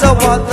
dream,